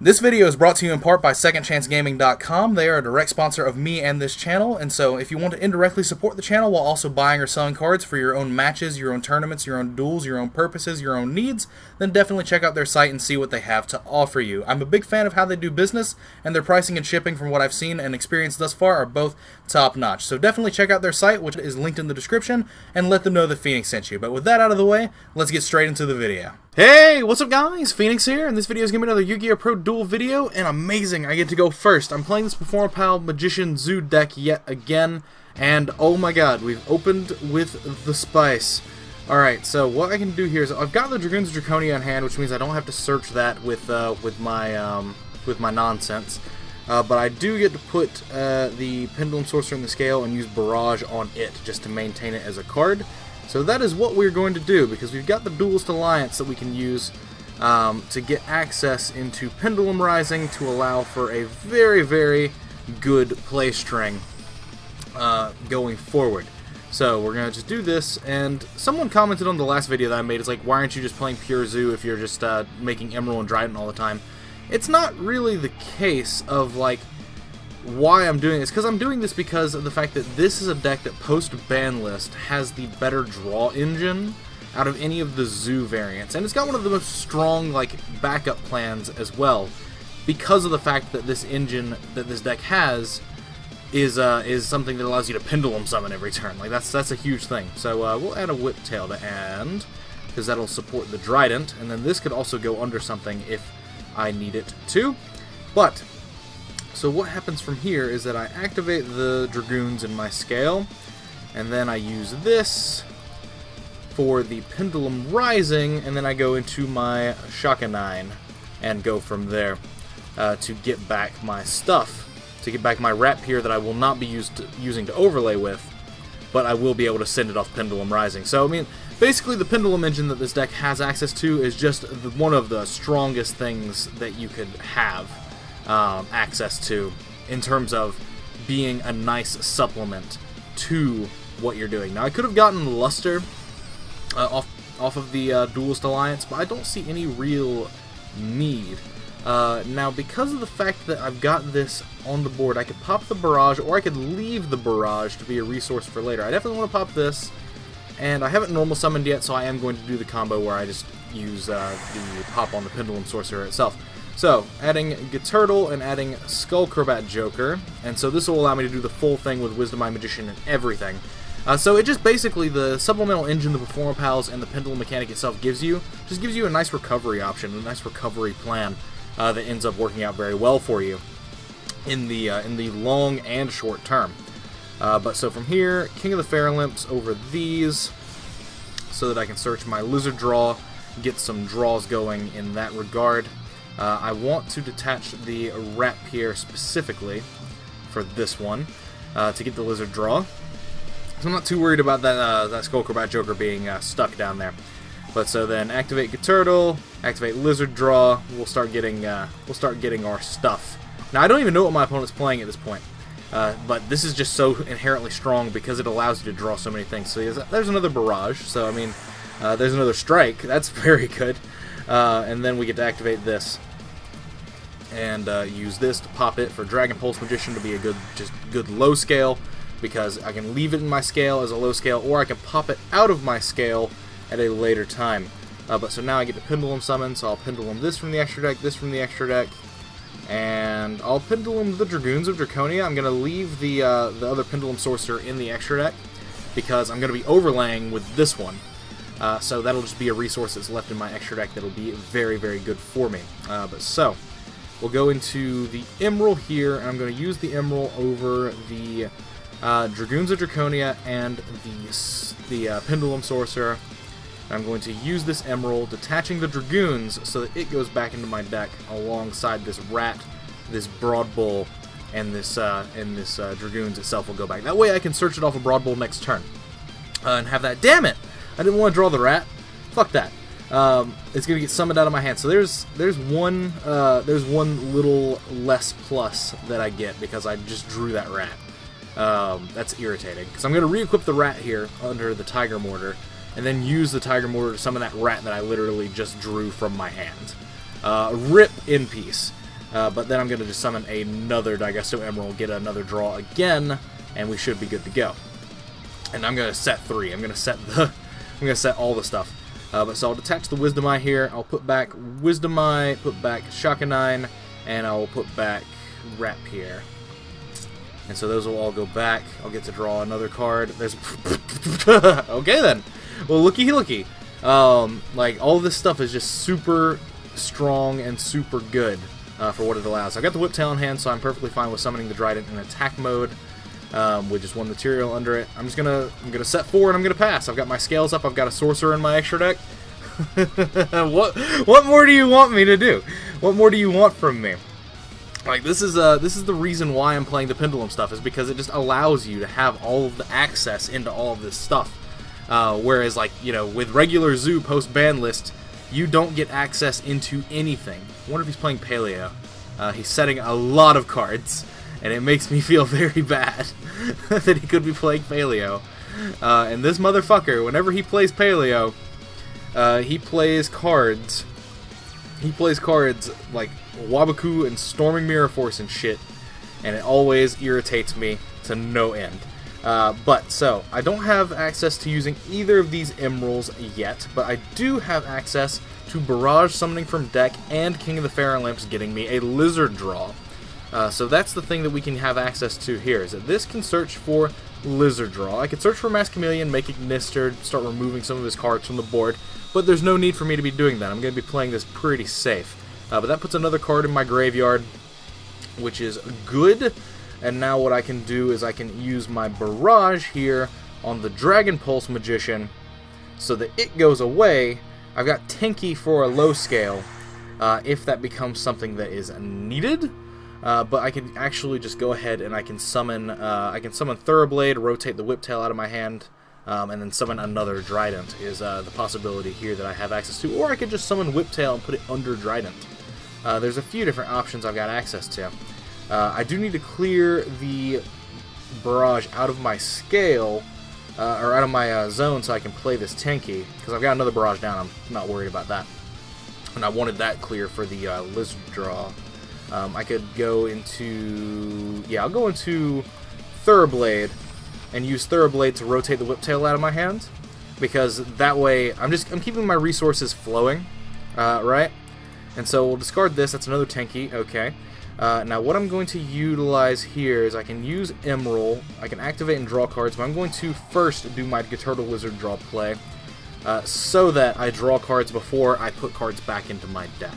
This video is brought to you in part by SecondChanceGaming.com. They are a direct sponsor of me and this channel, and so if you want to indirectly support the channel while also buying or selling cards for your own matches, your own tournaments, your own duels, your own purposes, your own needs, then definitely check out their site and see what they have to offer you. I'm a big fan of how they do business, and their pricing and shipping from what I've seen and experienced thus far are both top notch. So definitely check out their site, which is linked in the description, and let them know that Phoenix sent you. But with that out of the way, let's get straight into the video. Hey, what's up guys? Phoenix here, and this video is going to be another Yu-Gi-Oh! Pro Duel video, and amazing, I get to go first. I'm playing this Performapal Magician Zoo deck yet again, and oh my god, we've opened with the spice. Alright, so what I can do here is, I've got the Dragoon's Draconia on hand, which means I don't have to search that with, uh, with my, um, with my nonsense. Uh, but I do get to put uh, the Pendulum Sorcerer in the scale and use Barrage on it, just to maintain it as a card. So that is what we're going to do, because we've got the Duelist Alliance that we can use um, to get access into Pendulum Rising to allow for a very, very good play string uh, going forward. So we're going to just do this, and someone commented on the last video that I made, it's like, why aren't you just playing Pure Zoo if you're just uh, making Emerald and Drident all the time? It's not really the case of, like, why I'm doing this, because I'm doing this because of the fact that this is a deck that post-ban list has the better draw engine out of any of the Zoo variants, and it's got one of the most strong, like, backup plans as well, because of the fact that this engine that this deck has is uh, is something that allows you to pendulum summon every turn. Like that's that's a huge thing. So uh, we'll add a whip tail to end because that'll support the Drident, and then this could also go under something if I need it to. But so what happens from here is that I activate the Dragoons in my scale, and then I use this for the Pendulum Rising, and then I go into my Shaka 9 and go from there uh, to get back my stuff, to get back my Ratpier that I will not be used to, using to overlay with, but I will be able to send it off Pendulum Rising. So, I mean, basically the Pendulum engine that this deck has access to is just one of the strongest things that you could have um, access to in terms of being a nice supplement to what you're doing. Now, I could have gotten Luster uh, off off of the uh, Duelist Alliance, but I don't see any real need. Uh, now, because of the fact that I've got this on the board, I could pop the Barrage, or I could leave the Barrage to be a resource for later. I definitely want to pop this, and I haven't normal summoned yet, so I am going to do the combo where I just use uh, the pop on the Pendulum Sorcerer itself. So, adding Guitartle and adding Skullcrobat Joker, and so this will allow me to do the full thing with Wisdom Eye Magician and everything. Uh, so it just basically, the supplemental engine the Performapals and the Pendulum mechanic itself gives you, just gives you a nice recovery option, a nice recovery plan uh, that ends up working out very well for you in the uh, in the long and short term. Uh, but so from here, King of the Feral Imps over these, so that I can search my Lizard Draw, get some draws going in that regard. Uh, I want to detach the Ratpier specifically for this one uh, to get the Lizard Draw. So I'm not too worried about that uh, that Skullcrobat Joker being uh, stuck down there. But so then activate Guitartle, activate Lizard Draw. We'll start getting uh, we'll start getting our stuff. Now I don't even know what my opponent's playing at this point. Uh, but this is just so inherently strong because it allows you to draw so many things. So there's another barrage. So I mean, uh, there's another strike. That's very good. Uh, and then we get to activate this and uh, use this to pop it for Dragon Pulse Magician to be a good, just good low scale because I can leave it in my scale as a low scale, or I can pop it out of my scale at a later time. Uh, but so now I get to Pendulum Summon, so I'll Pendulum this from the extra deck, this from the extra deck, and I'll Pendulum the Dragoons of Draconia. I'm going to leave the, uh, the other Pendulum Sorcerer in the extra deck, because I'm going to be overlaying with this one. Uh, so that'll just be a resource that's left in my extra deck that'll be very, very good for me. Uh, but so, we'll go into the Emerald here, and I'm going to use the Emerald over the uh, Dragoons of Draconia and the, the uh, Pendulum Sorcerer. I'm going to use this Emerald, detaching the Dragoons so that it goes back into my deck alongside this Rat, this Broad Bull, and this uh, and this uh, Dragoons itself will go back. That way I can search it off a Broad Bull next turn. Uh, and have that. Damn it! I didn't want to draw the Rat. Fuck that. Um, it's gonna get summoned out of my hand. So there's there's one uh, there's one little less plus that I get because I just drew that rat. Um, that's irritating because I'm gonna re-equip the rat here under the Tiger Mortar, and then use the Tiger Mortar to summon that rat that I literally just drew from my hand. Uh, rip in peace. Uh, but then I'm to just summon another Daigusto Emerald, get another draw again, and we should be good to go. And I'm to set three. I'm to set the... I'm going to set all the stuff. Uh, but so I'll detach the Wisdom Eye here. I'll put back Wisdom Eye, put back Shaka-9, and I'll put back Rep here. And so those will all go back. I'll get to draw another card. There's okay then. Well, looky looky. Um, like all this stuff is just super strong and super good uh, for what it allows. I've got the Whip Tail in hand, so I'm perfectly fine with summoning the Drident in attack mode um, with just one material under it. I'm just gonna I'm gonna set four and I'm gonna pass. I've got my scales up. I've got a sorcerer in my extra deck. what what more do you want me to do? What more do you want from me? Like this is uh this is the reason why I'm playing the pendulum stuff is because it just allows you to have all of the access into all of this stuff. Uh, whereas like you know with regular Zoo post ban list, you don't get access into anything. I wonder if he's playing Paleo. Uh, he's setting a lot of cards, and it makes me feel very bad that he could be playing Paleo. Uh, and this motherfucker, whenever he plays Paleo, uh, he plays cards. He plays cards like Waboku and Storming Mirror Force and shit, and it always irritates me to no end. Uh, but, so, I don't have access to using either of these emeralds yet, but I do have access to Barrage summoning from deck and King of the Feral Imps getting me a Lizard draw. Uh, so that's the thing that we can have access to here, is that this can search for Lizard draw. I could search for Mass Chameleon, make it Ignister, start removing some of his cards from the board, but there's no need for me to be doing that. I'm going to be playing this pretty safe. Uh, but that puts another card in my graveyard, which is good. And now what I can do is I can use my Barrage here on the Dragon Pulse Magician so that it goes away. I've got Tenki for a low scale uh, if that becomes something that is needed. Uh, but I can actually just go ahead and I can summon uh, I can summon Thoroughblade, rotate the Whiptail out of my hand, um, and then summon another Drident is uh, the possibility here that I have access to. Or I could just summon Whiptail and put it under Drident. Uh, there's a few different options I've got access to. Uh, I do need to clear the barrage out of my scale, or out of my zone so I can play this Tenki, because I've got another barrage down, I'm not worried about that. And I wanted that clear for the Lizard draw. Um, I could go into, yeah, I'll go into Thoroughblade, and use Thoroughblade to rotate the Whiptail out of my hand, because that way, I'm just, I'm keeping my resources flowing, uh, right? And so we'll discard this, that's another Tenki, okay. Uh, now what I'm going to utilize here is I can use Emerald, I can activate and draw cards, but I'm going to first do my Guitartle Lizard draw play, uh, so that I draw cards before I put cards back into my deck.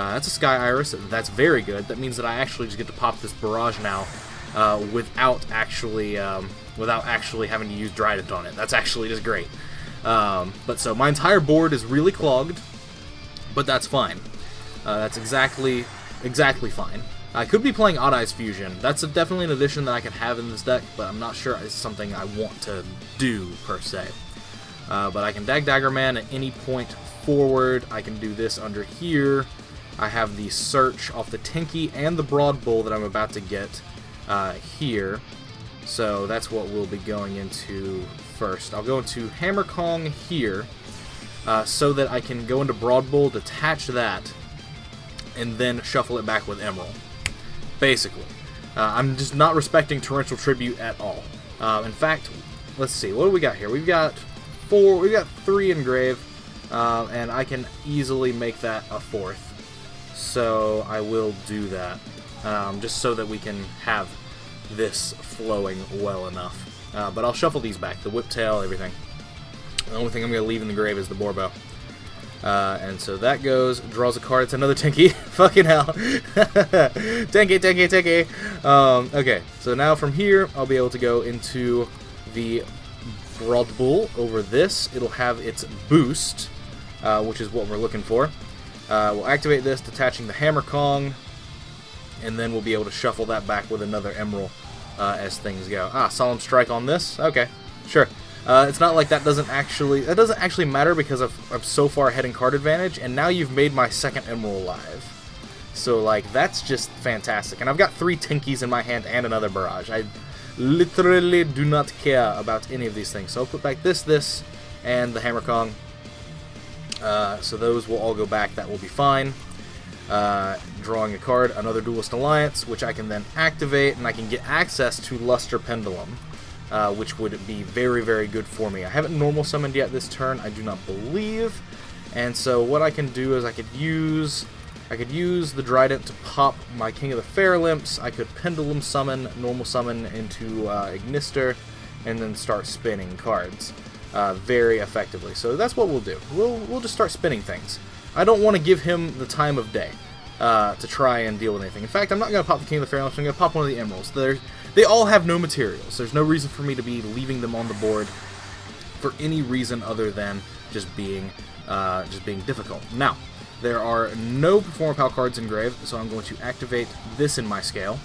Uh, that's a Sky Iris, that's very good, that means that I actually just get to pop this Barrage now, uh, without actually, um, without actually having to use Drident on it. That's actually just great. Um, but so my entire board is really clogged, but that's fine. Uh, that's exactly exactly fine. I could be playing Odd Eyes Fusion. That's a, definitely an addition that I could have in this deck, but I'm not sure it's something I want to do, per se. Uh, but I can Dag Dagger Man at any point forward. I can do this under here. I have the Search off the Tenki and the Broad Bull that I'm about to get uh, here. So that's what we'll be going into first. I'll go into Hammer Kong here, uh, so that I can go into Broad Bull, detach that, and then shuffle it back with Emerald. Basically. Uh, I'm just not respecting Torrential Tribute at all. Uh, in fact, let's see, what do we got here? We've got four, we've got three engrave, uh, and I can easily make that a fourth. So I will do that, um, just so that we can have this flowing well enough. Uh, but I'll shuffle these back, the whiptail, everything. The only thing I'm going to leave in the grave is the Boarbow. Uh, and so that goes, draws a card, it's another Tenki. Fucking hell. tenki, Tenki, Tenki. Um, okay, so now from here, I'll be able to go into the Broad Bull over this. It'll have its boost, uh, which is what we're looking for. Uh, we'll activate this, detaching the Hammer Kong, and then we'll be able to shuffle that back with another Emerald uh, as things go. Ah, Solemn Strike on this? Okay, sure. Uh, it's not like that doesn't actually that doesn't actually matter because of, I'm so far ahead in card advantage, and now you've made my second Emerald live. So like that's just fantastic, and I've got three Tenkis in my hand and another Barrage. I literally do not care about any of these things. So I'll put back this, this, and the Hammer Kong. Uh, so those will all go back. That will be fine. uh, drawing a card, another Duelist Alliance, which I can then activate, and I can get access to Luster Pendulum, uh, which would be very, very good for me. I haven't normal summoned yet this turn, I do not believe, and so what I can do is I could use I could use the Drident to pop my King of the Feral Imps, I could Pendulum Summon, normal summon into uh, Ignister, and then start spinning cards uh, very effectively. So that's what we'll do. We'll, we'll just start spinning things. I don't want to give him the time of day uh, to try and deal with anything. In fact, I'm not going to pop the King of the Feral Imps, I'm going to pop one of the Emeralds. They're, they all have no materials. There's no reason for me to be leaving them on the board for any reason other than just being uh, just being difficult. Now, there are no Performapal cards engraved, so I'm going to activate this in my scale.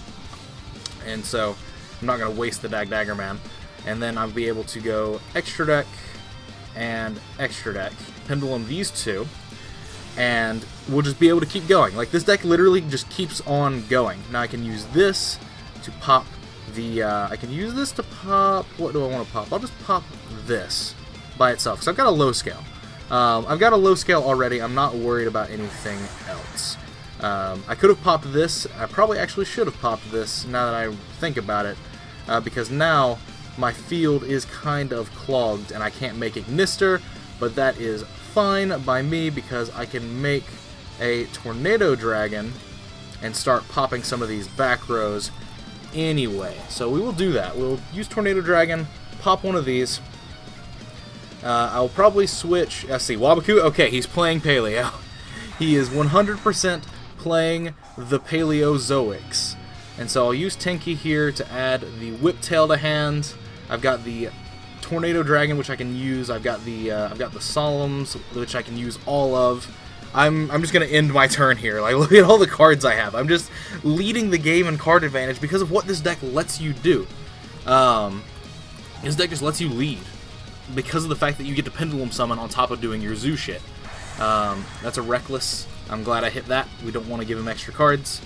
And so I'm not going to waste the Dag Dagger Man. And then I'll be able to go Extra Deck and Extra Deck, Pendulum these two, and we'll just be able to keep going. Like, this deck literally just keeps on going. Now I can use this to pop the, uh, I can use this to pop, what do I want to pop? I'll just pop this by itself, because I've got a low scale. Um, I've got a low scale already, I'm not worried about anything else. Um, I could have popped this, I probably actually should have popped this now that I think about it, uh, because now my field is kind of clogged and I can't make Ignister, but that is fine by me because I can make a Tornado Dragon and start popping some of these back rows anyway. So we will do that. We'll use Tornado Dragon, pop one of these. Uh, I'll probably switch. Let's see, Waboku. Okay, he's playing Paleo. He is 100% playing the Paleozoics. And so I'll use Tenki here to add the Whiptail to hand. I've got the Tornado Dragon, which I can use. I've got the uh, I've got the Solemns, which I can use all of. I'm I'm just gonna end my turn here. Like look at all the cards I have. I'm just leading the game in card advantage because of what this deck lets you do. Um, this deck just lets you lead because of the fact that you get to Pendulum Summon on top of doing your Zoo shit. Um, that's a reckless. I'm glad I hit that. We don't want to give him extra cards.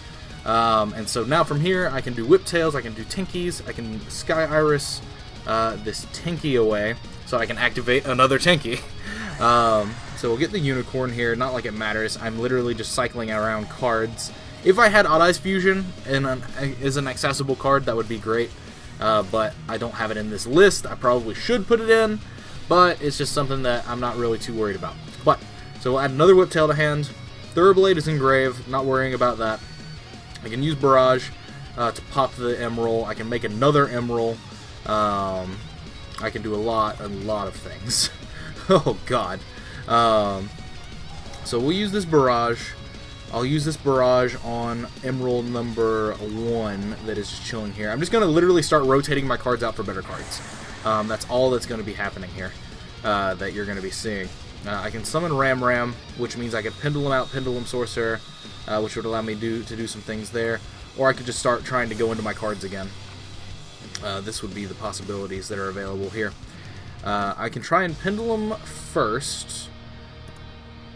Um, and so now from here, I can do Whiptails, I can do Tinkies, I can Sky Iris, uh, this Tinky away, so I can activate another Tinky. Um, so we'll get the Unicorn here, not like it matters. I'm literally just cycling around cards. If I had Odd Eyes Fusion and an, is an accessible card, that would be great. Uh, but I don't have it in this list. I probably should put it in, but it's just something that I'm not really too worried about. But, so we'll add another Whiptail to hand. Thoroughblade is engraved, not worrying about that. I can use Barrage uh, to pop the Emerald. I can make another Emerald. Um, I can do a lot, a lot of things. oh God. Um, so we'll use this barrage. I'll use this barrage on Emerald number one that is just chilling here. I'm just going to literally start rotating my cards out for better cards. Um, that's all that's going to be happening here uh, that you're going to be seeing. Uh, I can summon Ram Ram, which means I can Pendulum out Pendulum Sorcerer, uh, which would allow me do, to do some things there. Or I could just start trying to go into my cards again. Uh, this would be the possibilities that are available here. Uh, I can try and Pendulum first,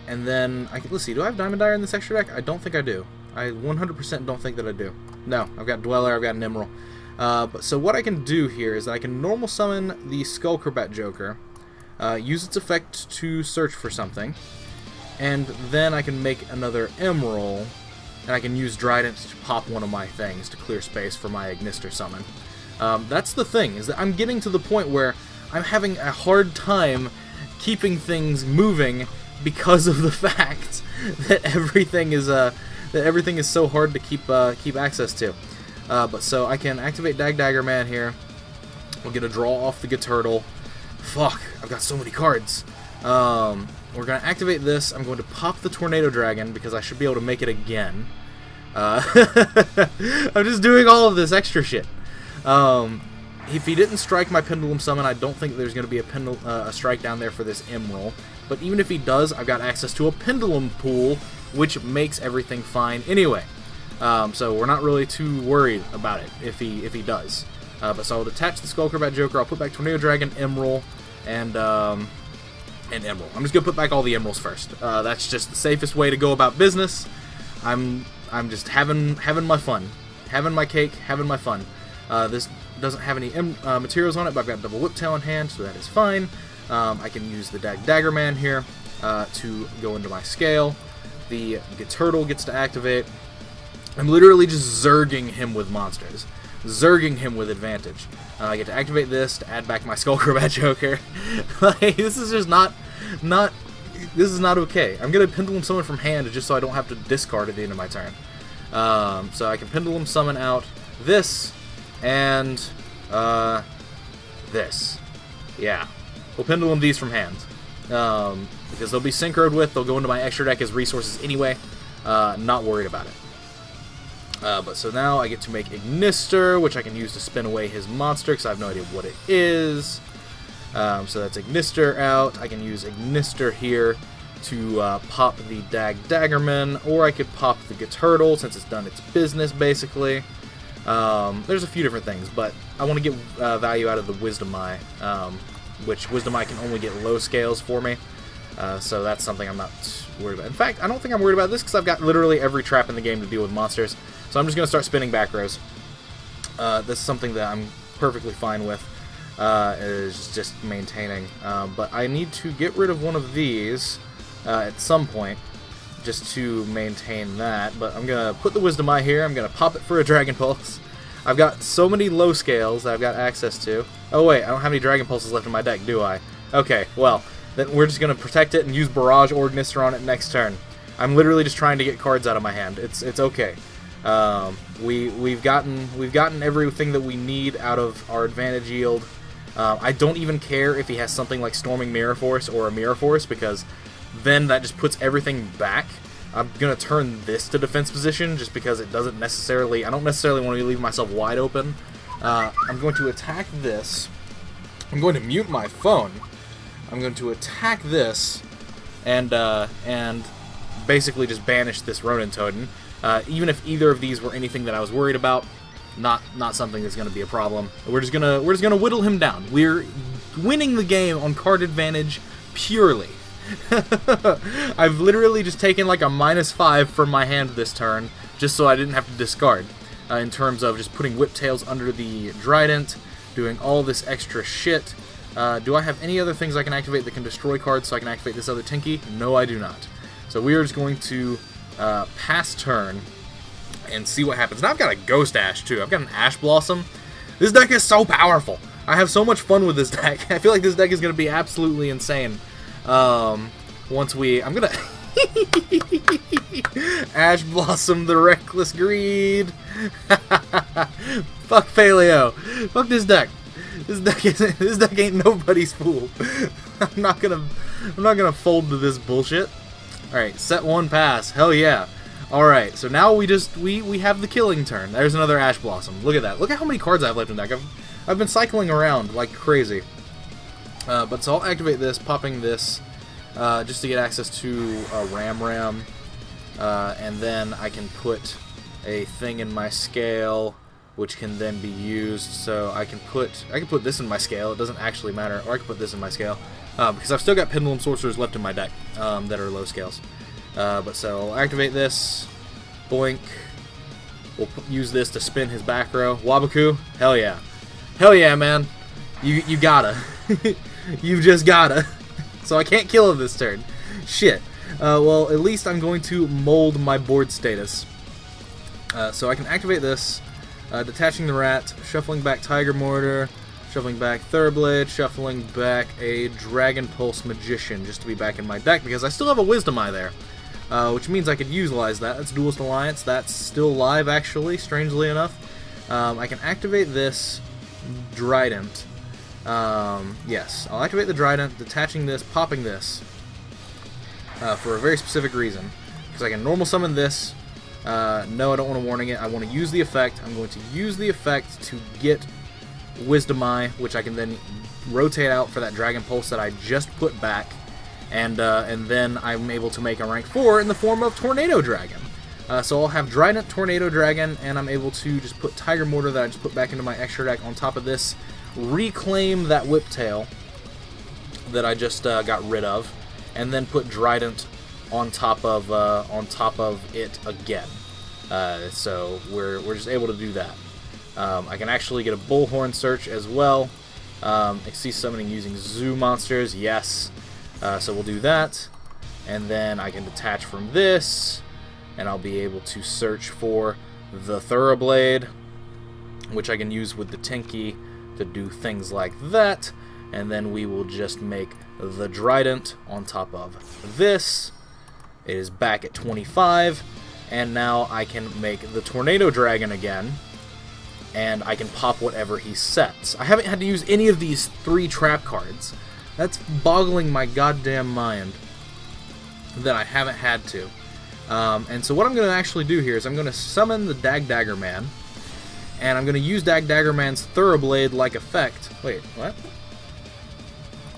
and then I can. Let's see. Do I have Diamond Dire in this extra deck? I don't think I do. I 100% don't think that I do. No, I've got Dweller. I've got an Emerald. Uh, but so what I can do here is I can normal summon the Skullcrobat Joker, uh, use its effect to search for something, and then I can make another Emerald, and I can use Drident to pop one of my things to clear space for my Ignister summon. Um, that's the thing, is that I'm getting to the point where I'm having a hard time keeping things moving because of the fact that everything is uh, that everything is so hard to keep uh, keep access to. Uh, but so I can activate Dag Dagger Man here. We'll get a draw off the Turtle. Fuck, I've got so many cards. Um, we're gonna activate this. I'm going to pop the Tornado Dragon because I should be able to make it again. Uh, I'm just doing all of this extra shit. Um, if he didn't strike my Pendulum Summon, I don't think there's going to be a, pendul uh, a strike down there for this Emerald. But even if he does, I've got access to a Pendulum Pool, which makes everything fine anyway. Um, so we're not really too worried about it if he if he does. Uh, but so I'll detach the Skullcrobat Joker, I'll put back Tornado Dragon, Emerald, and um, and Emerald. I'm just gonna put back all the Emeralds first. Uh, that's just the safest way to go about business. I'm I'm just having having my fun, having my cake, having my fun. Uh, this doesn't have any uh, materials on it, but I've got double whip tail in hand, so that is fine. Um, I can use the Dag Dagger Man here uh, to go into my scale. the Turtle gets to activate. I'm literally just zerging him with monsters. Zerging him with advantage. Uh, I get to activate this to add back my Skullcrobat Joker. like, this is just not, not, this is not okay. I'm gonna Pendulum Summon from hand just so I don't have to discard at the end of my turn. Um, so I can Pendulum Summon out this, and, uh, this. Yeah. We'll Pendulum these from hand. Um, because they'll be synchroed with, they'll go into my extra deck as resources anyway. Uh, not worried about it. Uh, but so now I get to make Ignister, which I can use to spin away his monster, because I have no idea what it is. Um, so that's Ignister out. I can use Ignister here to uh, pop the Dag Daggerman, or I could pop the Guitartle, since it's done its business, basically. Um, there's a few different things, but I want to get uh, value out of the Wisdom Eye, um, which Wisdom Eye can only get low scales for me. Uh, so that's something I'm not worried about. In fact, I don't think I'm worried about this because I've got literally every trap in the game to deal with monsters. So I'm just going to start spinning back rows. Uh, this is something that I'm perfectly fine with, uh, is just maintaining. Um, but I need to get rid of one of these uh, at some point, just to maintain that. But I'm going to put the Wisdom Eye here, I'm going to pop it for a Dragon Pulse. I've got so many low scales that I've got access to. Oh wait, I don't have any Dragon Pulses left in my deck, do I? Okay, well, then we're just going to protect it and use Barrage or Ignister on it next turn. I'm literally just trying to get cards out of my hand. It's it's okay. Um, we we've gotten we've gotten everything that we need out of our advantage yield. Uh, I don't even care if he has something like Storming Mirror Force or a Mirror Force because then that just puts everything back. I'm gonna turn this to defense position just because it doesn't necessarily. I don't necessarily want to leave myself wide open. Uh, I'm going to attack this. I'm going to mute my phone. I'm going to attack this, and uh, and basically just banish this Ronintoadin. Uh, even if either of these were anything that I was worried about, not not something that's going to be a problem. We're just gonna we're just gonna whittle him down. We're winning the game on card advantage purely. I've literally just taken like a minus five from my hand this turn, just so I didn't have to discard. Uh, in terms of just putting Whiptails under the Trident, doing all this extra shit. Uh, do I have any other things I can activate that can destroy cards so I can activate this other Tinky? No, I do not. So we are just going to uh, pass turn and see what happens. Now I've got a Ghost Ash too. I've got an Ash Blossom. This deck is so powerful. I have so much fun with this deck. I feel like this deck is going to be absolutely insane. Um, once we... I'm to... Ash Blossom the Reckless Greed. Fuck Paleo. Fuck this deck. This deck is this deck ain't nobody's fool. I'm not gonna I'm not gonna fold to this bullshit. Alright, set one pass. Hell yeah. Alright, so now we just, we, we have the killing turn. There's another Ash Blossom. Look at that. Look at how many cards I have left in deck. I've, I've been cycling around like crazy. Uh, but so I'll activate this, popping this, uh, just to get access to a Ram Ram. Uh, and then I can put a thing in my scale, which can then be used. So I can put, I can put this in my scale. It doesn't actually matter. Or I can put this in my scale. Uh, because I've still got Pendulum Sorcerers left in my deck um, that are low scales. Uh, but so I'll activate this, Boink. We'll use this to spin his back row. Waboku, hell yeah. Hell yeah, man. You, you gotta. you just gotta. so I can't kill him this turn. Shit. Uh, well, at least I'm going to mold my board status. Uh, so I can activate this, uh, detaching the rat, shuffling back Tiger Mortar, Shuffling back Thoroughblade, shuffling back a Dragon Pulse Magician just to be back in my deck because I still have a Wisdom Eye there. Uh, which means I could utilize that. That's Duelist Alliance. That's still live, actually, strangely enough. Um, I can activate this Trident. Um, yes, I'll activate the Trident, detaching this, popping this. Uh, for a very specific reason. Because I can normal summon this. Uh, no, I don't want to warning it. I want to use the effect. I'm going to use the effect to get Wisdom Eye, which I can then rotate out for that Dragon Pulse that I just put back, and uh, and then I'm able to make a rank 4 in the form of Tornado Dragon. Uh, so I'll have Trident Tornado Dragon, and I'm able to just put Tiger Mortar that I just put back into my extra deck on top of this, reclaim that Whiptail that I just uh, got rid of, and then put Trident on top of uh, on top of it again. Uh, so we're, we're just able to do that. Um, I can actually get a Bullhorn search as well. Um, see summoning using zoo monsters, yes. Uh, so we'll do that. and then I can detach from this, and I'll be able to search for the Thoroughblade, which I can use with the Tinky to do things like that, and then we will just make the Trident on top of this. It is back at 25, and now I can make the Tornado Dragon again, and I can pop whatever he sets. I haven't had to use any of these three trap cards. That's boggling my goddamn mind that I haven't had to. Um, and so what I'm going to actually do here is I'm going to summon the Dag Dagger Man, and I'm going to use Dag Dagger Man's Thoroughblade-like effect. Wait, what?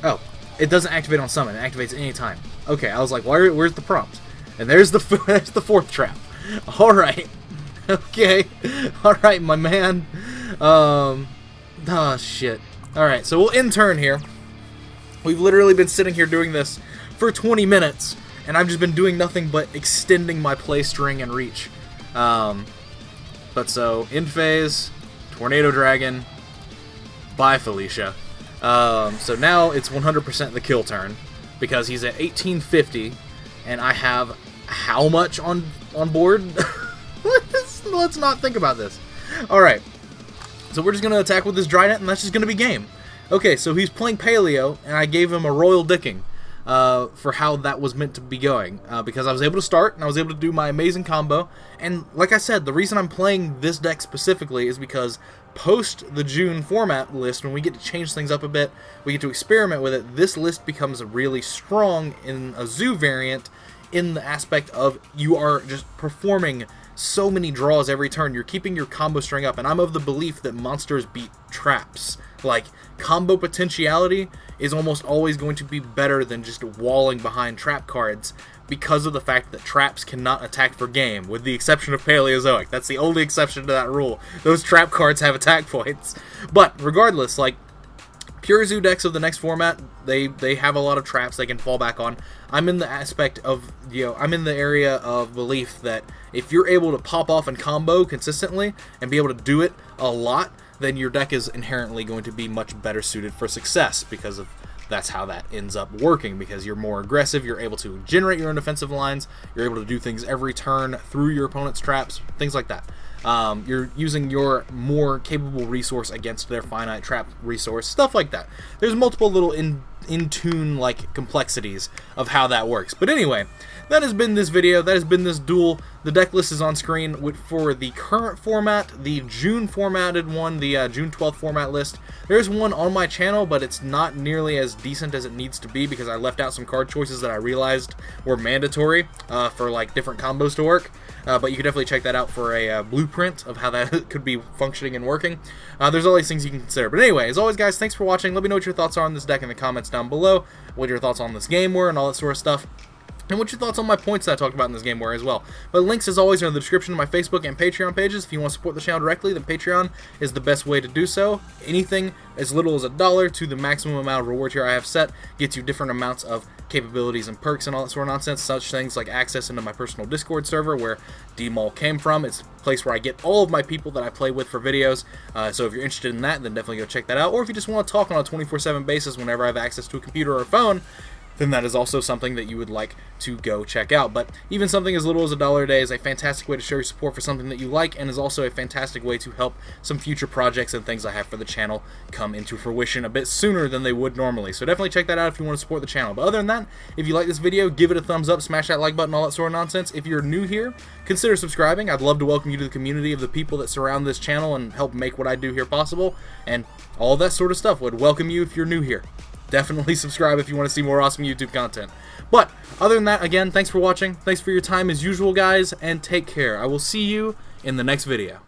Oh, it doesn't activate on summon. It activates any time. Okay, I was like, Where, where's the prompt? And there's the there's the fourth trap. All right. Okay. All right, my man. Um. Oh shit. All right, so we'll in turn here. We've literally been sitting here doing this for 20 minutes, and I've just been doing nothing but extending my play string and reach. Um, but so, in phase, Tornado Dragon, bye Felicia. Um, so now it's 100% the kill turn, because he's at 1850, and I have how much on, on board? let's, let's not think about this. Alright, so we're just going to attack with this Trident, and that's just going to be game. Okay, so he's playing Paleo, and I gave him a Royal Dicking uh, for how that was meant to be going. Uh, because I was able to start, and I was able to do my amazing combo. And like I said, the reason I'm playing this deck specifically is because post the June format list, when we get to change things up a bit, we get to experiment with it, this list becomes really strong in a Zoo variant in the aspect of you are just performing so many draws every turn. You're keeping your combo string up, and I'm of the belief that monsters beat traps. Like, combo potentiality is almost always going to be better than just walling behind trap cards because of the fact that traps cannot attack for game, with the exception of Paleozoic. That's the only exception to that rule. Those trap cards have attack points. But regardless, like pure zoo decks of the next format, they they have a lot of traps they can fall back on. I'm in the aspect of you know I'm in the area of belief that if you're able to pop off and combo consistently and be able to do it a lot, then your deck is inherently going to be much better suited for success because of that's how that ends up working because you're more aggressive, you're able to generate your own defensive lines, you're able to do things every turn through your opponent's traps, things like that. Um, you're using your more capable resource against their finite trap resource, stuff like that. There's multiple little in in tune like complexities of how that works. But anyway, that has been this video. That has been this duel. The deck list is on screen for the current format, the June formatted one, the uh, June 12th format list. There's one on my channel, but it's not nearly as decent as it needs to be because I left out some card choices that I realized were mandatory uh, for like different combos to work. Uh, but you can definitely check that out for a uh, blueprint of how that could be functioning and working. Uh, there's all these things you can consider. But anyway, as always, guys, thanks for watching. Let me know what your thoughts are on this deck in the comments down below, what your thoughts on this game were, and all that sort of stuff and what your thoughts on my points that I talked about in this game were as well. But links, as always, are in the description of my Facebook and Patreon pages. If you want to support the channel directly, then Patreon is the best way to do so. Anything as little as a dollar to the maximum amount of reward tier I have set gets you different amounts of capabilities and perks and all that sort of nonsense, such things like access into my personal Discord server where DMall came from. It's a place where I get all of my people that I play with for videos. Uh, so if you're interested in that, then definitely go check that out. Or if you just want to talk on a 24-7 basis whenever I have access to a computer or a phone, then that is also something that you would like to go check out. But even something as little as a dollar a day is a fantastic way to show your support for something that you like and is also a fantastic way to help some future projects and things I have for the channel come into fruition a bit sooner than they would normally. So definitely check that out if you want to support the channel. But other than that, if you like this video, give it a thumbs up, smash that like button, all that sort of nonsense. If you're new here, consider subscribing. I'd love to welcome you to the community of the people that surround this channel and help make what I do here possible. And all that sort of stuff would welcome you if you're new here definitely subscribe if you want to see more awesome YouTube content. But other than that, again, thanks for watching. Thanks for your time as usual, guys, and take care. I will see you in the next video.